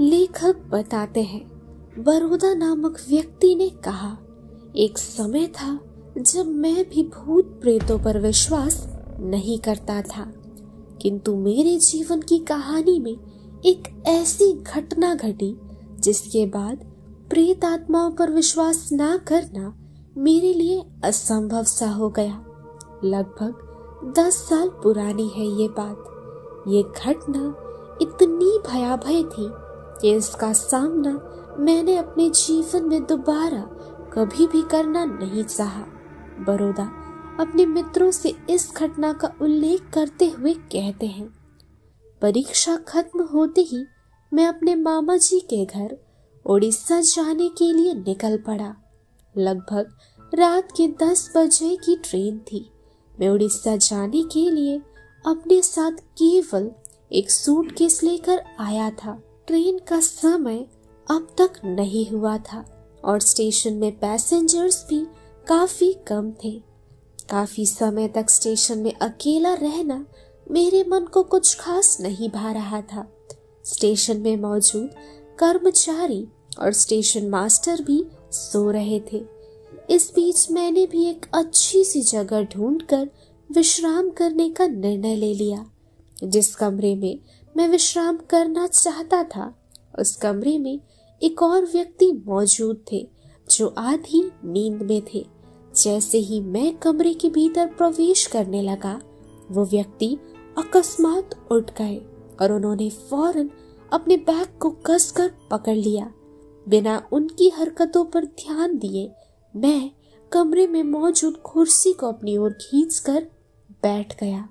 लेखक बताते हैं बरोदा नामक व्यक्ति ने कहा, एक समय था जब मैं भी भूत प्रेतों पर विश्वास नहीं करता था, किंतु मेरे जीवन की कहानी में एक ऐसी घटना घटी, जिसके बाद प्रेत आत्माओं पर विश्वास ना करना मेरे लिए असंभव सा हो गया। लगभग दस साल पुरानी है ये बात। ये घटना इतनी भयाभय थी कि इसका सामना मैंने अपने जीवन में दोबारा कभी भी करना नहीं चाहा। बड़ौदा अपने मित्रों से इस घटना का उल्लेख करते हुए कहते हैं, परीक्षा खत्म होते ही मैं अपने मामा जी के घर उड़ीसा जाने के लिए निकल पड़ा। लगभग रात के दस बजे की ट्रेन थी। मैं उड़ीसा जाने के लिए अपने साथ केवल एक सूटकेस लेकर आया था। ट्रेन का समय अब तक नहीं हुआ था और स्टेशन में पैसेंजर्स भी काफ़ी कम थे। काफ़ी समय तक स्टेशन में अकेला रहना मेरे मन को कुछ खास नहीं भा रहा था। स्टेशन में मौजूद कर्मचारी और स्टेशन मास्टर भी सो रहे थे। इस बीच मैंने भी एक अच्छी सी जगह ढूंढकर विश्राम करने का निर्णय ले लिया, जिस कमरे में मैं विश्राम करना चाहता था। उस कमरे में एक और व्यक्ति मौजूद थे, जो आधी नींद में थे। जैसे ही मैं कमरे के भीतर प्रवेश करने लगा, वो व्यक्ति अकस्मात उठ गए और उन्होंने फ़ौरन अपने बैग को कसकर पकड़ लिया। बिना उनकी हरकतों पर ध्यान दिए, मैं कमरे में मौजूद कुर्सी को अपनी ओर खींचकर बैठ गया।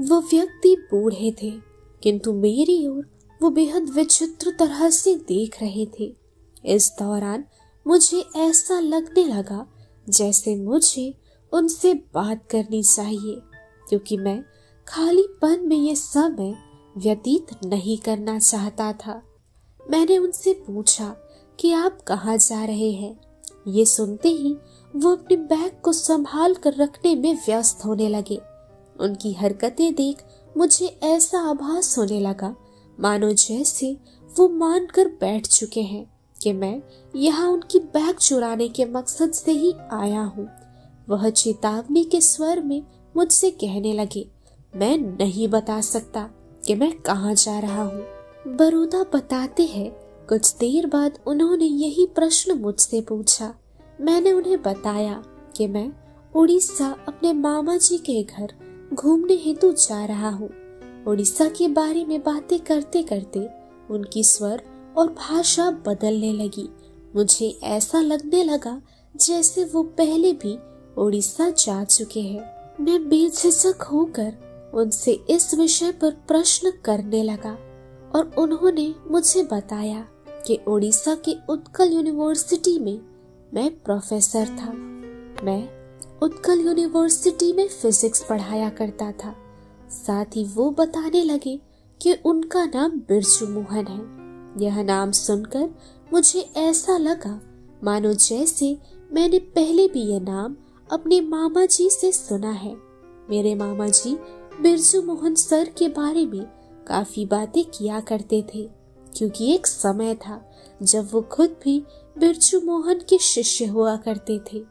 वो व्यक्ति बूढ़े थे। किंतु मेरी ओर वो बेहद विचित्र तरह से देख रहे थे। इस दौरान मुझे ऐसा लगने लगा जैसे मुझे उनसे बात करनी चाहिए, क्योंकि मैं खाली पन में ये समय व्यतीत नहीं करना चाहता था। मैंने उनसे पूछा कि आप कहाँ जा रहे हैं? ये सुनते ही वो अपने बैग को संभाल कर रखने में व्यस्त होने लगे। उनकी हरकतें देख मुझे ऐसा आभास होने लगा। मानो जैसे वो मान कर बैठ चुके हैं कि मैं यहाँ उनकी बैग चुराने के मकसद से ही आया हूँ। वह चेतावनी के स्वर में मुझसे कहने लगे, मैं नहीं बता सकता कि मैं कहाँ जा रहा हूँ। बरूदा बताते हैं, कुछ देर बाद उन्होंने यही प्रश्न मुझसे पूछा। मैंने उन्हें बताया कि मैं उड़ीसा अपने मामा जी के घर घूमने हेतु जा रहा हूँ। उड़ीसा के बारे में बातें करते करते उनकी स्वर और भाषा बदलने लगी। मुझे ऐसा लगने लगा जैसे वो पहले भी उड़ीसा जा चुके हैं। मैं बेझिझक होकर उनसे इस विषय पर प्रश्न करने लगा और उन्होंने मुझे बताया कि उड़ीसा के उत्कल यूनिवर्सिटी में मैं प्रोफेसर था। मैं उत्कल यूनिवर्सिटी में फिजिक्स पढ़ाया करता था। साथ ही वो बताने लगे कि उनका नाम बिरजू मोहन है। यह नाम सुनकर मुझे ऐसा लगा, मानो जैसे मैंने पहले भी यह नाम अपने मामा जी से सुना है। मेरे मामा जी बिरजू मोहन सर के बारे में काफ़ी बातें किया करते थे, क्योंकि एक समय था जब वो खुद भी बिरजू मोहन के शिष्य हुआ करते थे।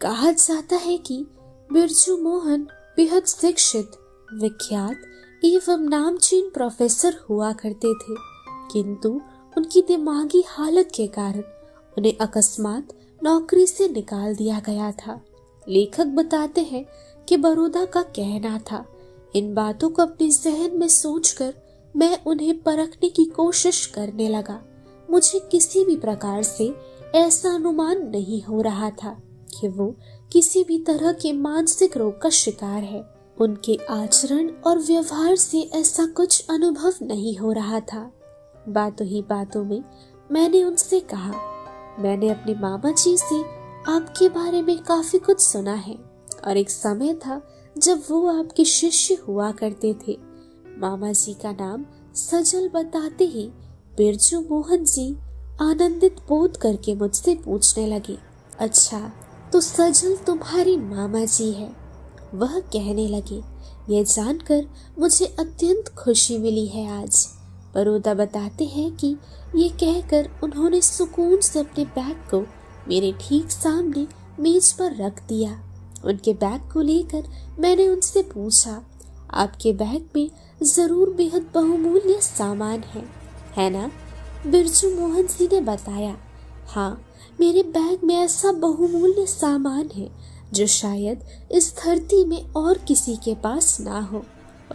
कहा जाता है कि बिरजू मोहन बेहद शिक्षित विख्यात एवं नामचीन प्रोफेसर हुआ करते थे। किंतु उनकी दिमागी हालत के कारण उन्हें अकस्मात नौकरी से निकाल दिया गया था। लेखक बताते हैं कि बड़ौदा का कहना था, इन बातों को अपने जहन में सोचकर मैं उन्हें परखने की कोशिश करने लगा। मुझे किसी भी प्रकार से ऐसा अनुमान नहीं हो रहा था। कि वो, किसी भी तरह के मानसिक रोग का शिकार है। उनके आचरण और व्यवहार से ऐसा कुछ अनुभव नहीं हो रहा था। बातों ही बातों में मैंने उनसे कहा, मैंने अपने मामा जी से आपके बारे में काफ़ी कुछ सुना है, और एक समय था जब वो आपके शिष्य हुआ करते थे। मामा जी का नाम सजल बताते ही बिरजू मोहन जी आनंदित बोध करके मुझसे पूछने लगे अच्छा तो सजल तुम्हारी मामा जी है। वह कहने लगे, यह जानकर मुझे अत्यंत खुशी मिली है आज। बरोदा बताते हैं कि ये कहकर उन्होंने सुकून से अपने बैग को मेरे ठीक सामने मेज पर रख दिया। उनके बैग को लेकर मैंने उनसे पूछा, आपके बैग में ज़रूर बेहद बहुमूल्य सामान है है ना? बिरजू मोहन सिंह ने बताया। हाँ मेरे बैग में ऐसा बहुमूल्य सामान है, जो शायद इस धरती में और किसी के पास ना हो।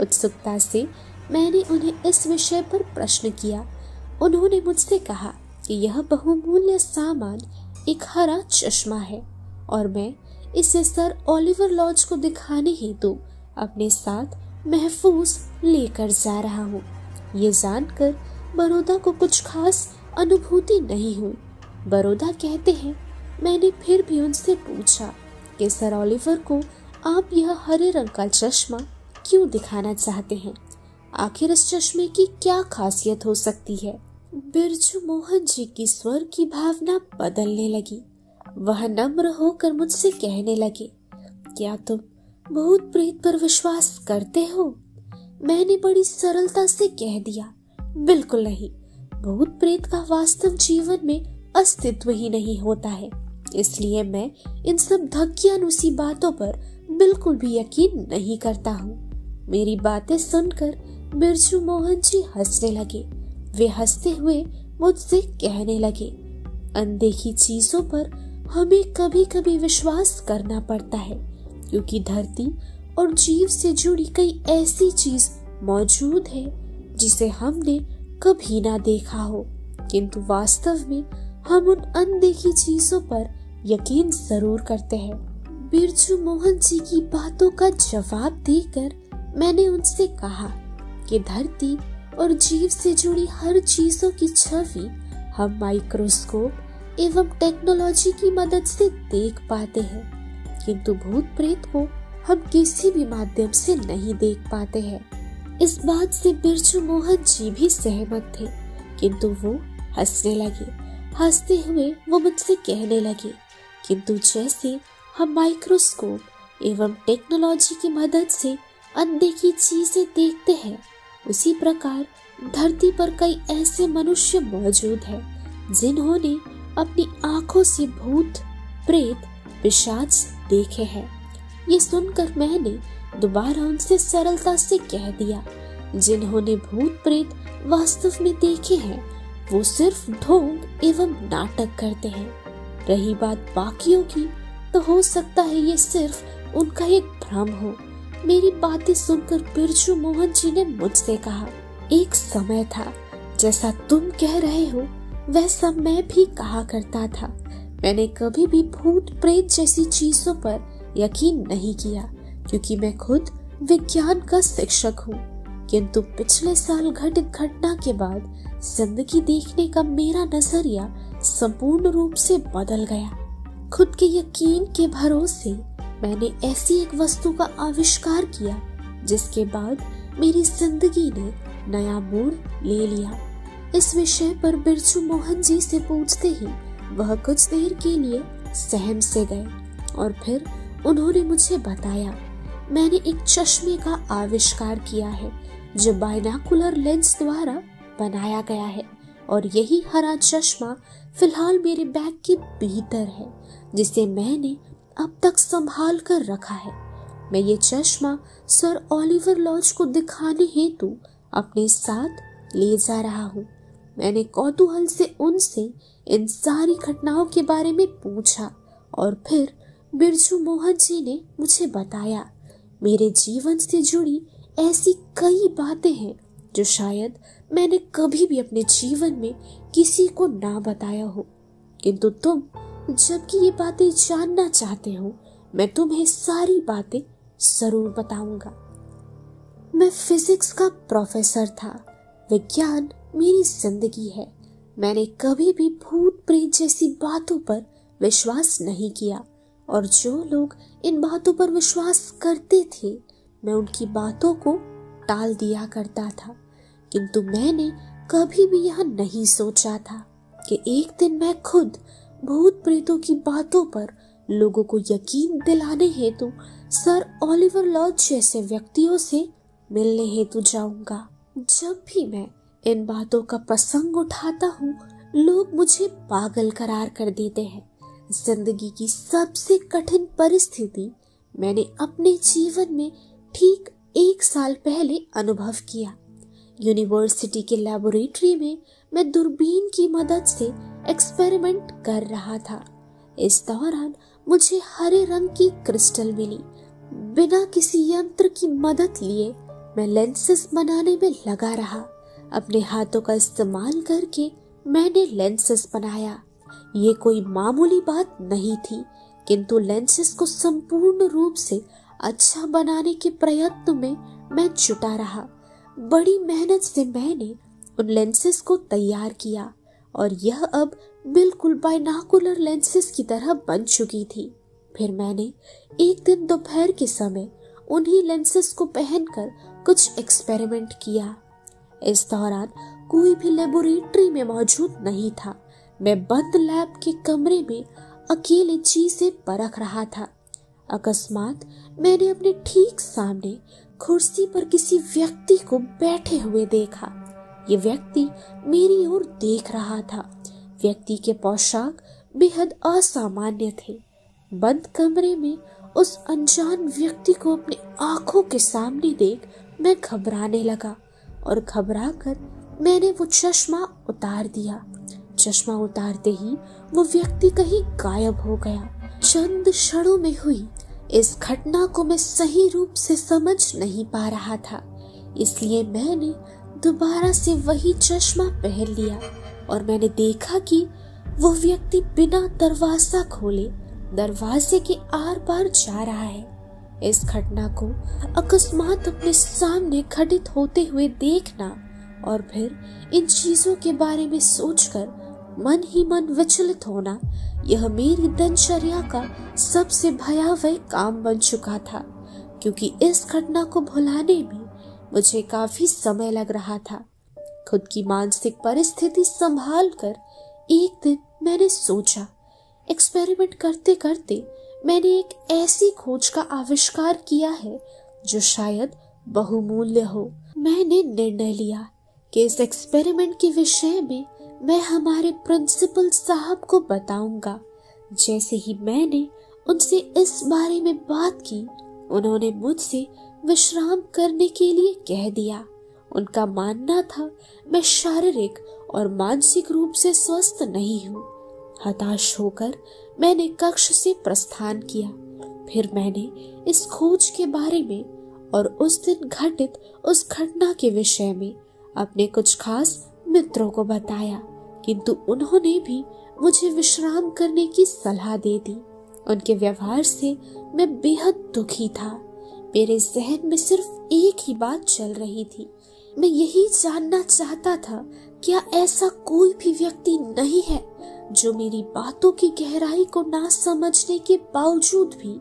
उत्सुकता से मैंने उन्हें इस विषय पर प्रश्न किया। उन्होंने मुझसे कहा कि यह बहुमूल्य सामान एक हरा चश्मा है और मैं इसे सर ओलिवर लॉज को दिखाने हेतु अपने साथ महफूज लेकर जा रहा हूँ। ये जानकर बड़ौदा को कुछ खास अनुभूति नहीं हुई। बड़ौदा कहते हैं, मैंने फिर भी उनसे पूछा कि सर ओलिवर को आप यह हरे रंग का चश्मा क्यों दिखाना चाहते हैं? आखिर इस चश्मे की क्या खासियत हो सकती है? बिरजू मोहन जी की स्वर की भावना बदलने लगी। वह नम्र होकर मुझसे कहने लगे, क्या तुम भूत प्रेत पर विश्वास करते हो? मैंने बड़ी सरलता से कह दिया, बिल्कुल नहीं। भूत प्रेत का वास्तव जीवन में अस्तित्व ही नहीं होता है। इसलिए मैं इन सब धक्यानुसी बातों पर बिल्कुल भी यकीन नहीं करता हूँ। मेरी बातें सुनकर बिरजू मोहन जी हंसने लगे। वे हँसते हुए मुझसे कहने लगे, अनदेखी चीज़ों पर हमें कभी कभी विश्वास करना पड़ता है, क्योंकि धरती और जीव से जुड़ी कई ऐसी चीज़ मौजूद है जिसे हमने कभी ना देखा हो। किंतु वास्तव में हम उन अनदेखी चीज़ों पर यकीन ज़रूर करते हैं। बिरजू मोहन जी की बातों का जवाब देकर मैंने उनसे कहा कि धरती और जीव से जुड़ी हर चीज़ों की छवि हम माइक्रोस्कोप एवं टेक्नोलॉजी की मदद से देख पाते हैं। किंतु भूत प्रेत को हम किसी भी माध्यम से नहीं देख पाते हैं। इस बात से बिरजू मोहन जी भी सहमत थे, किंतु वो हंसने लगे। हँसते हुए वो मुझसे कहने लगे किंतु जैसे हम माइक्रोस्कोप एवं टेक्नोलॉजी की मदद से अनदेखी चीज़ें देखते हैं, उसी प्रकार धरती पर कई ऐसे मनुष्य मौजूद हैं जिन्होंने अपनी आँखों से भूत, प्रेत, पिशाच देखे हैं। ये सुनकर मैंने दोबारा उनसे सरलता से कह दिया, जिन्होंने भूत, प्रेत वास्तव में देखे हैं वो सिर्फ़ ढोंग एवं नाटक करते हैं। रही बात बाकियों की तो हो सकता है ये सिर्फ़ उनका एक भ्रम हो। मेरी बातें सुनकर बिरजू मोहन जी ने मुझसे कहा, एक समय था, जैसा तुम कह रहे हो, वैसा मैं भी कहा करता था। मैंने कभी भी भूत प्रेत जैसी चीज़ों पर यकीन नहीं किया, क्योंकि मैं खुद विज्ञान का शिक्षक हूँ। किंतु पिछले साल घटित घटना के बाद ज़िंदगी देखने का मेरा नज़रिया संपूर्ण रूप से बदल गया। खुद के यकीन के भरोसे मैंने ऐसी एक वस्तु का आविष्कार किया, जिसके बाद मेरी ज़िंदगी ने नया मोड़ ले लिया। इस विषय पर बिरजू मोहन जी से पूछते ही वह कुछ देर के लिए सहम से गए और फिर उन्होंने मुझे बताया, मैंने एक चश्मे का आविष्कार किया है, जो बायनाकुलर लेंस द्वारा बनाया गया है। और यही हरा चश्मा फ़िलहाल मेरे बैग के भीतर है, जिसे मैंने अब तक संभाल कर रखा है। मैं ये चश्मा सर ओलिवर लॉज को दिखाने हेतु अपने साथ ले जा रहा हूँ। मैंने कौतूहल से उनसे इन सारी घटनाओं के बारे में पूछा और फिर बिरजू मोहन जी ने मुझे बताया। मेरे जीवन से जुड़ी ऐसी कई बातें हैं जो शायद मैंने कभी भी अपने जीवन में किसी को ना बताया हो। किंतु तुम जबकि ये बातें जानना चाहते हो, मैं तुम्हें सारी बातें ज़रूर बताऊँगा। मैं फिजिक्स का प्रोफेसर था। विज्ञान मेरी ज़िंदगी है। मैंने कभी भी भूत प्रेत जैसी बातों पर विश्वास नहीं किया। और जो लोग इन बातों पर विश्वास करते थे, मैं उनकी बातों को टाल दिया करता था, किंतु मैंने कभी भी यह नहीं सोचा था कि एक दिन मैं खुद भूत प्रेतों की बातों पर लोगों को यकीन दिलाने हेतु सर ओलिवर लॉज जैसे व्यक्तियों से मिलने हेतु जाऊँगा। जब भी मैं इन बातों का प्रसंग उठाता हूँ, लोग मुझे पागल करार कर देते हैं। ज़िंदगी की सबसे कठिन परिस्थिति मैंने अपने जीवन में ठीक एक साल पहले अनुभव किया। यूनिवर्सिटी के लेबोरेटरी में मैं दूरबीन की मदद से एक्सपेरिमेंट कर रहा था। इस दौरान मुझे हरे रंग की क्रिस्टल मिली। बिना किसी यंत्र की मदद लिए मैं लेंसेस बनाने में लगा रहा। अपने हाथों का इस्तेमाल करके मैंने लेंसेस बनाया। ये कोई मामूली बात नहीं थी, किंतु लेंसेस को संपूर्ण रूप से अच्छा बनाने के प्रयत्न में मैं जुटा रहा। बड़ी मेहनत से मैंने उन लेंसेस को तैयार किया और यह अब बिल्कुल बाइनाकुलर लेंसेस की तरह बन चुकी थी। फिर मैंने एक दिन दोपहर के समय उन्हीं लेंसेस को पहनकर कुछ एक्सपेरिमेंट किया। इस दौरान कोई भी लेबोरेटरी में मौजूद नहीं था। मैं बंद लैब के कमरे में अकेले चीज़ें परख रहा था। अकस्मात मैंने अपने ठीक सामने कुर्सी पर किसी व्यक्ति को बैठे हुए देखा। ये व्यक्ति मेरी ओर देख रहा था। व्यक्ति के पोशाक बेहद असामान्य थे। बंद कमरे में उस अनजान व्यक्ति को अपनी आँखों के सामने देख मैं घबराने लगा और घबराकर मैंने वो चश्मा उतार दिया। चश्मा उतारते ही वो व्यक्ति कहीं गायब हो गया। चंद क्षणों में हुई। इस घटना को मैं सही रूप से समझ नहीं पा रहा था। इसलिए मैंने दोबारा से वही चश्मा पहन लिया और मैंने देखा कि वो व्यक्ति बिना दरवाज़ा खोले दरवाजे के आर पार जा रहा है। इस घटना को अकस्मात अपने सामने घटित होते हुए देखना और फिर इन चीज़ों के बारे में सोचकर मन ही मन विचलित होना, यह मेरी दिनचर्या का सबसे भयावह काम बन चुका था, क्योंकि इस घटना को भुलाने में मुझे काफ़ी समय लग रहा था। खुद की मानसिक परिस्थिति संभाल कर एक दिन मैंने सोचा एक्सपेरिमेंट करते करते मैंने एक ऐसी खोज का आविष्कार किया है, जो शायद बहुमूल्य हो। मैंने निर्णय लिया कि इस एक्सपेरिमेंट के विषय में मैं हमारे प्रिंसिपल साहब को बताऊँगा। जैसे ही मैंने उनसे इस बारे में बात की, उन्होंने मुझसे विश्राम करने के लिए कह दिया। उनका मानना था, मैं शारीरिक और मानसिक रूप से स्वस्थ नहीं हूँ। हताश होकर मैंने कक्ष से प्रस्थान किया। फिर मैंने इस खोज के बारे में और उस दिन घटित उस घटना के विषय में अपने कुछ खास मित्रों को बताया। किंतु उन्होंने भी मुझे विश्राम करने की सलाह दे दी। उनके व्यवहार से मैं बेहद दुखी था। मेरे जहन में सिर्फ़ एक ही बात चल रही थी। मैं यही जानना चाहता था, क्या ऐसा कोई भी व्यक्ति नहीं है जो मेरी बातों की गहराई को ना समझने के बावजूद भी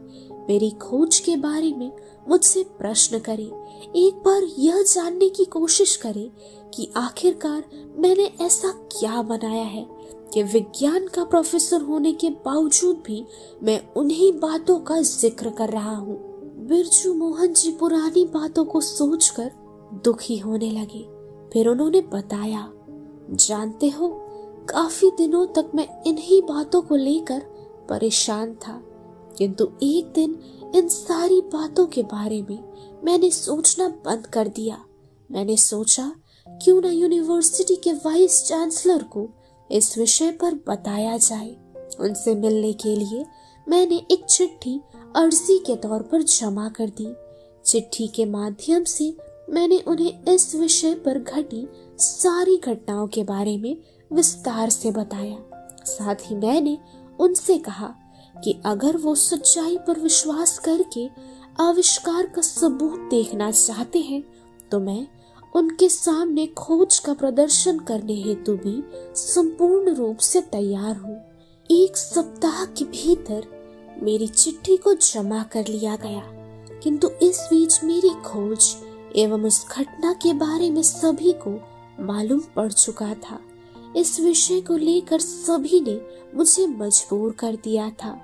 मेरी खोज के बारे में मुझसे प्रश्न करे। एक बार यह जानने की कोशिश करे कि आखिरकार मैंने ऐसा क्या बनाया है कि विज्ञान का प्रोफेसर होने के बावजूद भी मैं उन्हीं बातों का ज़िक्र कर रहा हूँ। बिरजू मोहन जी पुरानी बातों को सोचकर दुखी होने लगे। फिर उन्होंने बताया, जानते हो, काफ़ी दिनों तक मैं इन्हीं बातों को लेकर परेशान था। किंतु एक दिन इन सारी बातों के बारे में मैंने सोचना बंद कर दिया। मैंने सोचा, क्यों ना यूनिवर्सिटी के वाइस चांसलर को इस विषय पर बताया जाए। उनसे मिलने के लिए मैंने एक चिट्ठी अर्जी के तौर पर जमा कर दी। चिट्ठी के माध्यम से मैंने उन्हें इस विषय पर घटी सारी घटनाओं के बारे में विस्तार से बताया। साथ ही मैंने उनसे कहा कि अगर वो सच्चाई पर विश्वास करके आविष्कार का सबूत देखना चाहते हैं तो मैं उनके सामने खोज का प्रदर्शन करने हेतु भी संपूर्ण रूप से तैयार हूँ। एक सप्ताह के भीतर मेरी चिट्ठी को जमा कर लिया गया, किंतु इस बीच मेरी खोज एवं उस घटना के बारे में सभी को मालूम पड़ चुका था। इस विषय को लेकर सभी ने मुझे मजबूर कर दिया था।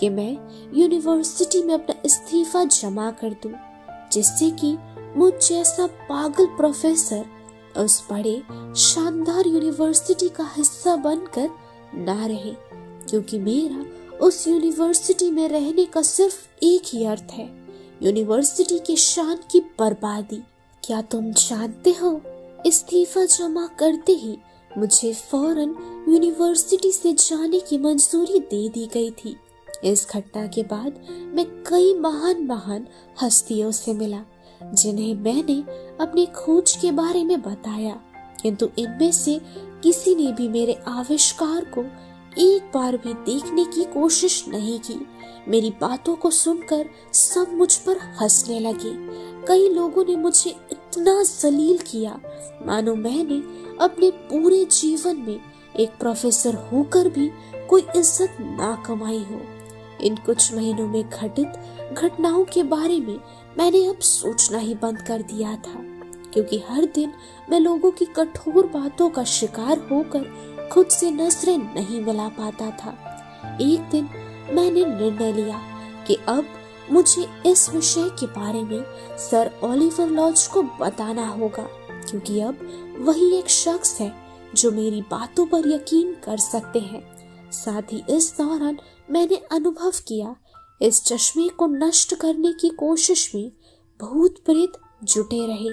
कि मैं यूनिवर्सिटी में अपना इस्तीफा जमा कर दूँ, जिससे कि मुझ जैसा पागल प्रोफेसर उस बड़े शानदार यूनिवर्सिटी का हिस्सा बनकर ना रहे क्योंकि मेरा उस यूनिवर्सिटी में रहने का सिर्फ़ एक ही अर्थ है यूनिवर्सिटी के शान की बर्बादी। क्या तुम जानते हो इस्तीफा जमा करते ही मुझे फ़ौरन यूनिवर्सिटी से जाने की मंजूरी दे दी गई थी। इस घटना के बाद मैं कई महान महान हस्तियों से मिला, जिन्हें मैंने अपनी खोज के बारे में बताया। किंतु इनमें से किसी ने भी मेरे आविष्कार को एक बार भी देखने की कोशिश नहीं की। मेरी बातों को सुनकर सब मुझ पर हंसने लगे। कई लोगों ने मुझे इतना जलील किया। मानो मैंने अपने पूरे जीवन में एक प्रोफेसर होकर भी कोई इज़्ज़त ना कमाई हो। इन कुछ महीनों में घटित घटनाओं के बारे में मैंने अब सोचना ही बंद कर दिया था, क्योंकि हर दिन मैं लोगों की कठोर बातों का शिकार होकर खुद से नज़रें नहीं मिला पाता था। एक दिन मैंने निर्णय लिया कि अब मुझे इस विषय के बारे में सर ओलिवर लॉज को बताना होगा, क्योंकि अब वही एक शख्स है जो मेरी बातों पर यकीन कर सकते हैं। साथ ही इस दौरान मैंने अनुभव किया, इस चश्मे को नष्ट करने की कोशिश में भूत प्रेत जुटे रहे,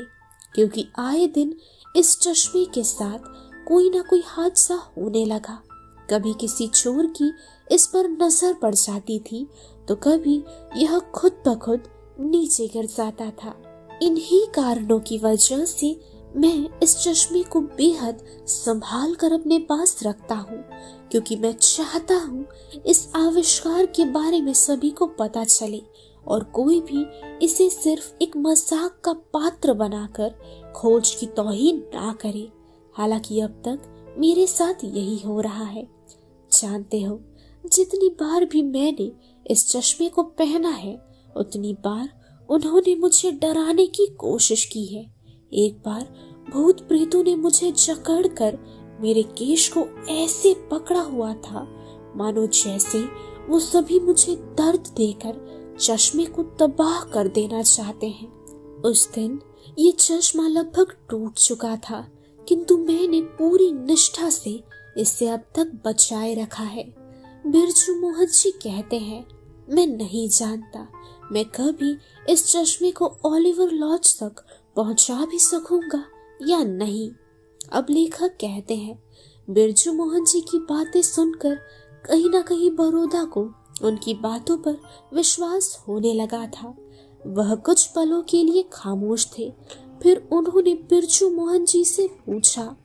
क्योंकि आए दिन इस चश्मे के साथ कोई ना कोई हादसा होने लगा। कभी किसी चोर की इस पर नज़र पड़ जाती थी तो कभी यह खुद ब खुद नीचे गिर जाता था। इन्हीं कारणों की वजह से मैं इस चश्मे को बेहद संभाल कर अपने पास रखता हूँ। क्योंकि मैं चाहता हूँ इस आविष्कार के बारे में सभी को पता चले और कोई भी इसे सिर्फ़ एक मज़ाक का पात्र बनाकर खोज की तोहिन ना करे। हालाँकि अब तक मेरे साथ यही हो रहा है। जानते हो, जितनी बार भी मैंने इस चश्मे को पहना है, उतनी बार उन्होंने मुझे डराने की कोशिश की है। एक बार भूत प्रेतों ने मुझे जकड़ कर मेरे केश को ऐसे पकड़ा हुआ था। मानो जैसे वो सभी मुझे दर्द देकर चश्मे को तबाह कर देना चाहते हैं। उस दिन ये चश्मा लगभग टूट चुका था, किंतु मैंने पूरी निष्ठा से इसे अब तक बचाए रखा है। बिरजू मोहन जी कहते हैं, मैं नहीं जानता, मैं कभी इस चश्मे को ओलिवर लॉज तक पहुँचा भी सकूँगा या नहीं? अब लेखक कहते हैं, बिरजू मोहन जी की बातें सुनकर कहीं ना कहीं बड़ौदा को उनकी बातों पर विश्वास होने लगा था। वह कुछ पलों के लिए खामोश थे। फिर उन्होंने बिरजू मोहन जी से पूछा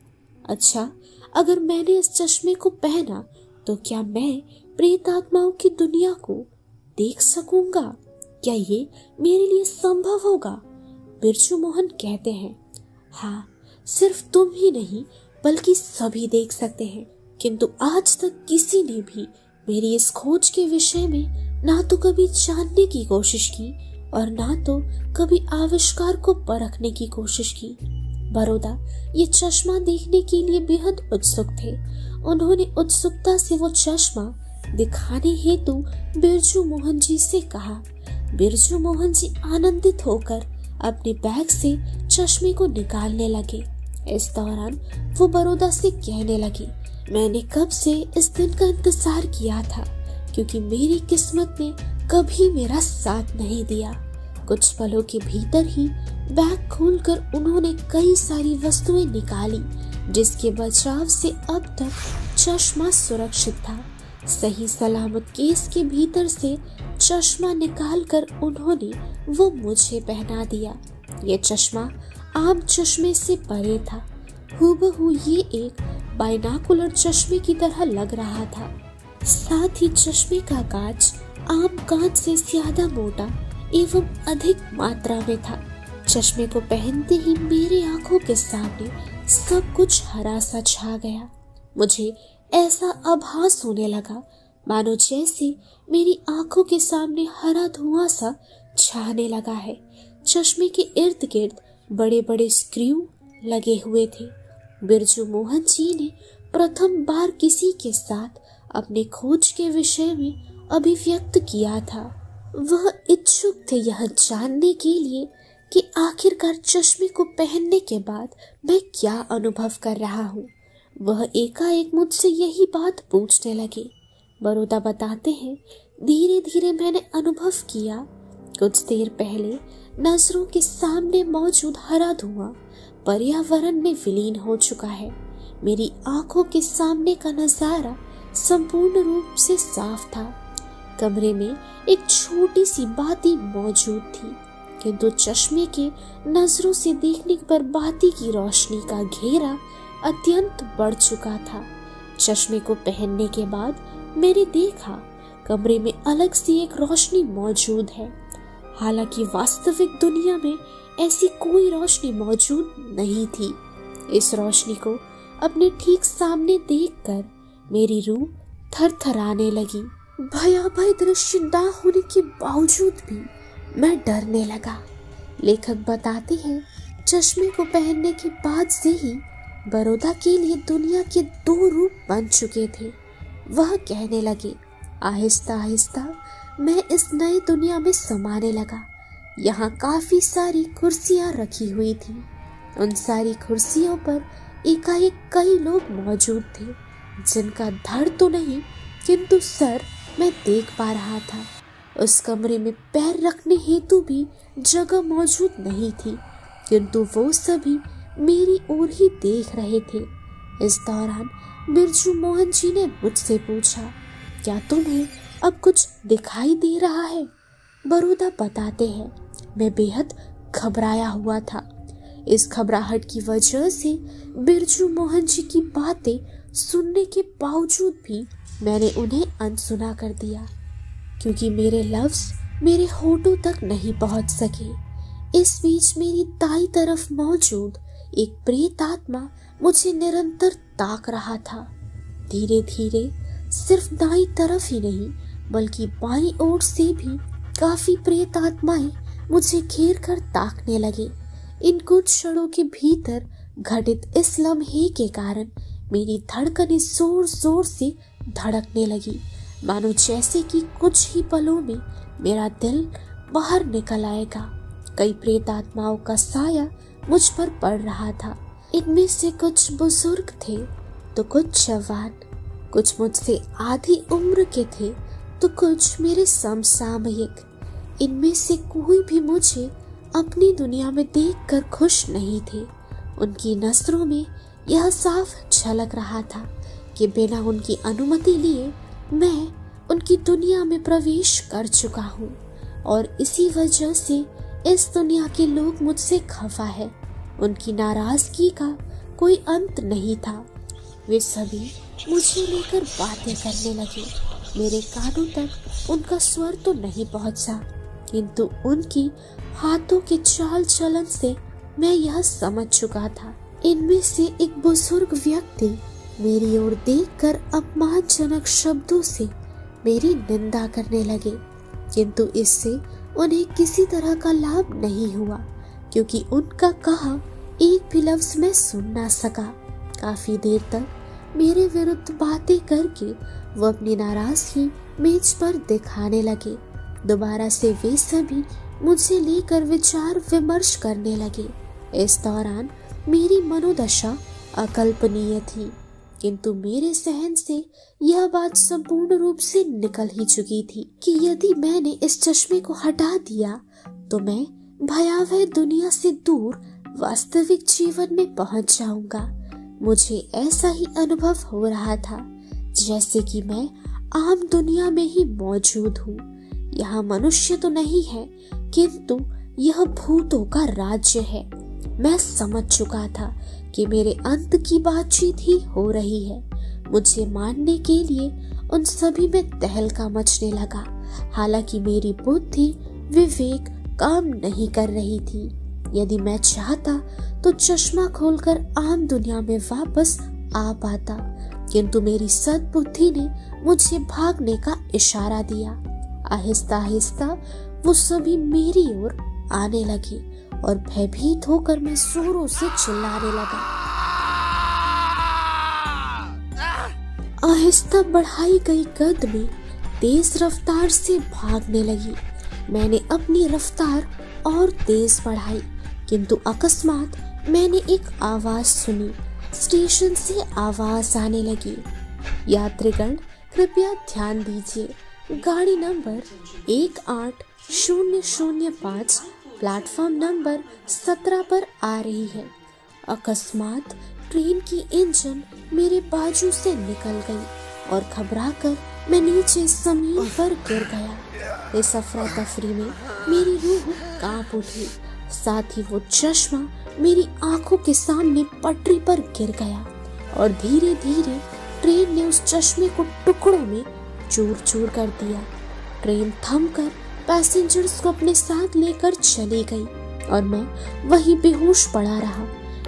अच्छा अगर मैंने इस चश्मे को पहना तो क्या मैं प्रेत आत्माओं की दुनिया को देख सकूँगा? क्या ये मेरे लिए संभव होगा? बिरजू मोहन कहते हैं हाँ सिर्फ़ तुम ही नहीं, बल्कि सभी देख सकते हैं। किंतु आज तक किसी ने भी मेरी इस खोज के विषय में ना तो कभी जानने की कोशिश की और ना तो कभी आविष्कार को परखने की कोशिश की। बड़ौदा, ये चश्मा देखने के लिए बेहद उत्सुक थे। उन्होंने उत्सुकता से वो चश्मा दिखाने हेतु बिरजू मोहन जी से कहा। बिरजू मोहन जी आनंदित होकर अपने बैग से चश्मे को निकालने लगे। इस दौरान वो बड़ौदा से कहने लगी, मैंने कब से इस दिन का इंतज़ार किया था, क्योंकि मेरी किस्मत ने कभी मेरा साथ नहीं दिया। कुछ पलों के भीतर ही बैग खोलकर उन्होंने कई सारी वस्तुएँ निकाली, जिसके बचाव से अब तक चश्मा सुरक्षित था। सही सलामत केस के भीतर से चश्मा निकालकर उन्होंने वो मुझे पहना दिया। ये चश्मा आम चश्मे से परे था। हूबहू ये एक बाइनाकुलर चश्मे की तरह लग रहा था। साथ ही चश्मे का कांच आम कांच से ज़्यादा मोटा एवं अधिक मात्रा में था। चश्मे को पहनते ही मेरे आँखों के सामने सब कुछ हरा सा छा गया। मुझे ऐसा आभास होने लगा, मानो जैसे मेरी आँखों के सामने हरा धुआँ सा छाने लगा है। चश्मे के इर्द गिर्द बड़े बड़े स्क्रू लगे हुए थे। बिरजू मोहन जी ने प्रथम बार किसी के साथ अपने खोज के विषय में अभिव्यक्त किया था। वह इच्छुक थे यह जानने के लिए कि आखिरकार चश्मे को पहनने के बाद मैं क्या अनुभव कर रहा हूँ। वह एकाएक मुझसे यही बात पूछने लगे। बड़ौदा बताते हैं धीरे धीरे मैंने अनुभव किया। कुछ देर पहले नज़रों के सामने मौजूद हरा धुआँ पर्यावरण में विलीन हो चुका है। मेरी आँखों के सामने का नज़ारा संपूर्ण रूप से साफ़ था। कमरे में एक छोटी सी बाती मौजूद थी, किंतु चश्मे के नज़रों से देखने पर बाती की रोशनी का घेरा अत्यंत बढ़ चुका था। चश्मे को पहनने के बाद मैंने देखा, कमरे में अलग सी एक रोशनी मौजूद है। हालाँकि वास्तविक दुनिया में ऐसी कोई रोशनी मौजूद नहीं थी। इस रोशनी को अपने ठीक सामने देखकर मेरी रूह थरथराने लगी। भयाभय दृश्य न होने के बावजूद भी मैं डरने लगा। लेखक बताते हैं, चश्मे को पहनने के बाद से ही बड़ौदा के लिए दुनिया के दो रूप बन चुके थे। वह कहने लगे, आहिस्ता आहिस्ता मैं इस नई दुनिया में समाने लगा। यहाँ काफ़ी सारी कुर्सियाँ रखी हुई थी। उन सारी कुर्सियों पर एकाएक कई लोग मौजूद थे, जिनका धड़ तो नहीं, किंतु सर मैं देख पा रहा था। उस कमरे में पैर रखने हेतु भी जगह मौजूद नहीं थी, किंतु वो सभी मेरी ओर ही देख रहे थे। इस दौरान बिरजू मोहन जी ने मुझसे पूछा, क्या तुम्हें अब कुछ दिखाई दे रहा है। बड़ौदा बताते हैं, मैं बेहद घबराया हुआ था। इस घबराहट की वजह से बिरजू मोहन जी की बातें सुनने के बावजूद भी मैंने उन्हें अनसुना कर दिया, क्योंकि मेरे लफ्ज मेरे होठों तक नहीं पहुँच सके। इस बीच मेरी दाई तरफ़ मौजूद एक प्रेत आत्मा मुझे निरंतर ताक रहा था। धीरे धीरे सिर्फ़ दाई तरफ़ ही नहीं बल्कि बाई ओर से भी काफ़ी प्रेत आत्माएँ मुझे घेर कर ताकने लगे। इन कुछ क्षणों के भीतर घटित इस लम्हे के कारण मेरी धड़कनें ज़ोर ज़ोर से धड़कने लगी। मानो जैसे कि कुछ ही पलों में मेरा दिल बाहर निकल आएगा। कई प्रेत आत्माओं का साया मुझ पर पड़ रहा था। इनमें से कुछ बुज़ुर्ग थे तो कुछ जवान, कुछ मुझसे आधी उम्र के थे तो कुछ मेरे समसामयिक, इनमें से कोई भी मुझे अपनी दुनिया में देखकर खुश नहीं थे। उनकी नज़रों में यह साफ़ झलक रहा था कि बिना उनकी अनुमति लिए मैं उनकी दुनिया में प्रवेश कर चुका हूँ और इसी वजह से इस दुनिया के लोग मुझसे खफा है। उनकी नाराज़गी का कोई अंत नहीं था। वे सभी मुझे लेकर बातें करने लगे। मेरे कानों तक उनका स्वर तो नहीं पहुँचा, किंतु उनकी हाथों के चाल चलन से मैं यह समझ चुका था। इनमें से एक बुज़ुर्ग व्यक्ति मेरी ओर देखकर अपमानजनक शब्दों से मेरी निंदा करने लगे, किंतु इससे उन्हें किसी तरह का लाभ नहीं हुआ, क्योंकि उनका कहा, एक भी लफ्ज मैं सुन ना सका। काफ़ी देर तक मेरे विरुद्ध बातें करके वो अपनी नाराज़गी मेज पर दिखाने लगे। दोबारा से वे सभी मुझे लेकर विचार विमर्श करने लगे। इस दौरान मेरी मनोदशा अकल्पनीय थी, किंतु मेरे सहन से यह बात संपूर्ण रूप से निकल ही चुकी थी कि यदि मैंने इस चश्मे को हटा दिया तो मैं भयावह दुनिया से दूर वास्तविक जीवन में पहुँच जाऊँगा। मुझे ऐसा ही अनुभव हो रहा था। जैसे कि मैं आम दुनिया में ही मौजूद हूँ। यहाँ मनुष्य तो नहीं है, किंतु यह भूतों का राज्य है। मैं समझ चुका था कि मेरे अंत की बातचीत ही हो रही है। मुझे मानने के लिए उन सभी में तहलका मचने लगा। हालाँकि मेरी बुद्धि विवेक काम नहीं कर रही थी। यदि मैं चाहता तो चश्मा खोलकर आम दुनिया में वापस आ पाता। किंतु मेरी सदबुद्धि ने मुझे भागने का इशारा दिया। आहिस्ता आहिस्ता वो सभी मेरी ओर आने लगे और भयभीत होकर मैं जोरों से चिल्लाने लगा। आहिस्ता बढ़ाई गई कद में तेज रफ्तार से भागने लगी। मैंने अपनी रफ्तार और तेज बढ़ाई, किंतु अकस्मात मैंने एक आवाज़ सुनी। स्टेशन से आवाज़ आने लगी। यात्रीगण, कृपया ध्यान दीजिए। गाड़ी नंबर एक आठ शून्य शून्य पाँच, प्लेटफॉर्म नंबर सत्रह पर आ रही है। अकस्मात ट्रेन की इंजन मेरे बाजू से निकल गई और घबराकर मैं नीचे ज़मीन पर गिर गया। इस अफरा तफरी में मेरी रूह काँप उठी। साथ ही वो चश्मा मेरी आँखों के सामने पटरी पर गिर गया और धीरे धीरे ट्रेन ने उस चश्मे को टुकड़ों में चूर चूर कर दिया। ट्रेन थमकर पैसेंजर्स को अपने साथ लेकर चली गई और मैं वही बेहोश पड़ा रहा।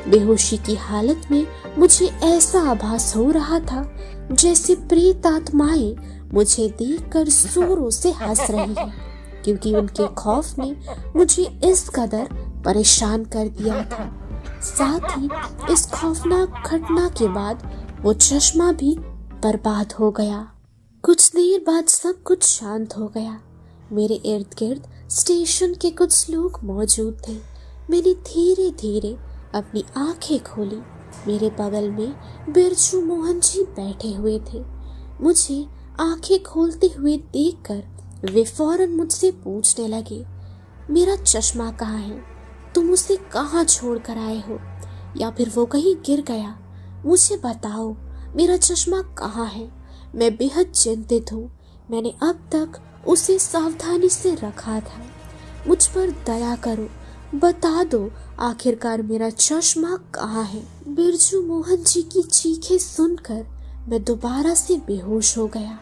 बेहोशी की हालत में मुझे ऐसा आभास हो रहा था जैसे प्रेत आत्माएँ मुझे देखकर जोरों से हंस रही हैं, क्योंकि उनके खौफ ने मुझे इस कदर परेशान कर दिया था। साथ ही इस खौफनाक घटना के बाद वो चश्मा भी बर्बाद हो गया। कुछ देर बाद सब कुछ शांत हो गया। मेरे इर्द गिर्द स्टेशन के कुछ लोग मौजूद थे। मैंने धीरे धीरे अपनी आँखें खोली। मेरे बगल में बिरजू मोहन जी बैठे हुए थे। मुझे आँखें खोलते हुए देखकर वे फ़ौरन मुझसे पूछने लगे, मेरा चश्मा कहाँ है? तुम उसे कहाँ छोड़ कर आए हो? या फिर वो कहीं गिर गया? मुझे बताओ, मेरा चश्मा कहाँ है? मैं बेहद चिंतित हूँ। मैंने अब तक उसे सावधानी से रखा था। मुझ पर दया करो, बता दो आखिरकार मेरा चश्मा कहाँ है? बिरजू मोहन जी की चीखें सुनकर मैं दोबारा से बेहोश हो गया।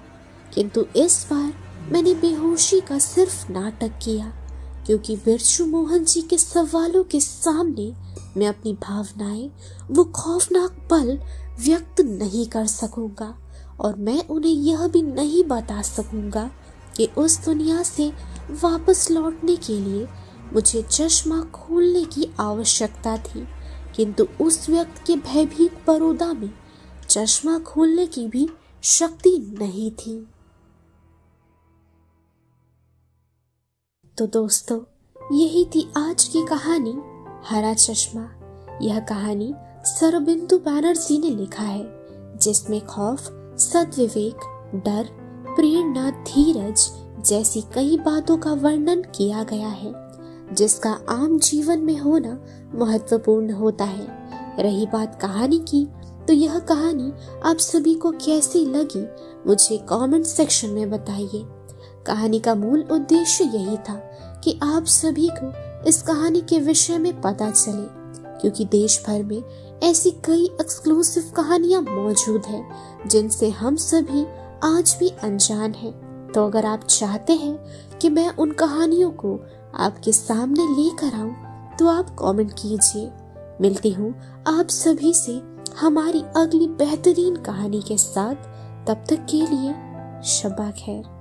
किंतु इस बार मैंने बेहोशी का सिर्फ़ नाटक किया। क्योंकि बिरजू मोहन जी के सवालों के सामने मैं अपनी भावनाएँ, वो खौफनाक पल व्यक्त नहीं कर सकूँगा और मैं उन्हें यह भी नहीं बता सकूँगा कि उस दुनिया से वापस लौटने के लिए मुझे चश्मा खोलने की आवश्यकता थी, किंतु उस व्यक्ति के भयभीत परोदा में चश्मा खोलने की भी शक्ति नहीं थी। तो दोस्तों, यही थी आज की कहानी, हरा चश्मा। यह कहानी सरबिंदु बैनर्जी ने लिखा है, जिसमें खौफ, सदविवेक, डर, प्रेरणा, धीरज जैसी कई बातों का वर्णन किया गया है, जिसका आम जीवन में होना महत्वपूर्ण होता है। रही बात कहानी की तो यह कहानी आप सभी को कैसी लगी, मुझे कमेंट सेक्शन में बताइए। कहानी का मूल उद्देश्य यही था कि आप सभी को इस कहानी के विषय में पता चले, क्योंकि देश भर में ऐसी कई एक्सक्लूसिव कहानियाँ मौजूद हैं, जिनसे हम सभी आज भी अनजान हैं। तो अगर आप चाहते हैं कि मैं उन कहानियों को आपके सामने लेकर आऊँ तो आप कमेंट कीजिए। मिलती हूँ आप सभी से हमारी अगली बेहतरीन कहानी के साथ। तब तक के लिए शबा खैर।